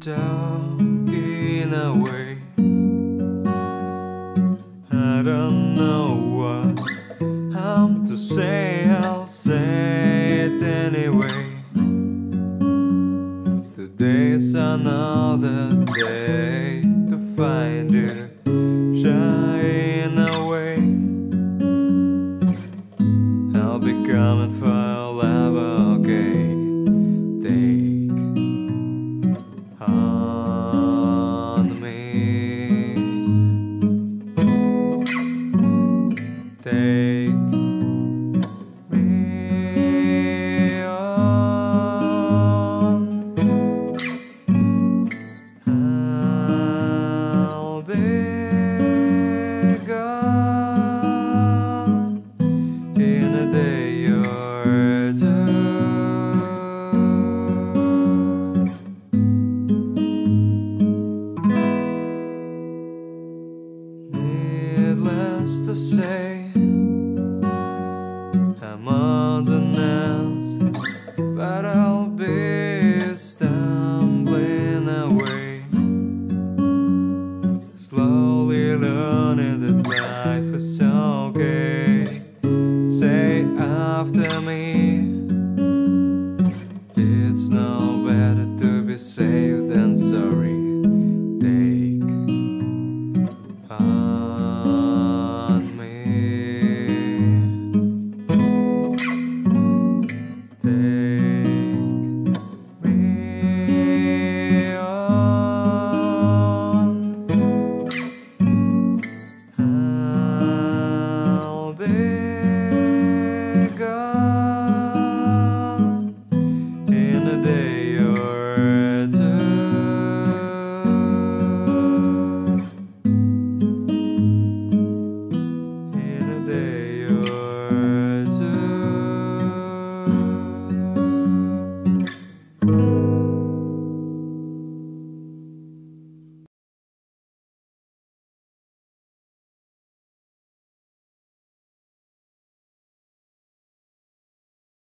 down in I don't know what I'm to say I'll say it anyway. Today's another day to find it shine away. I'll be coming for love again. just to say I'm on the net, but I'll be stumbling away, slowly learning that.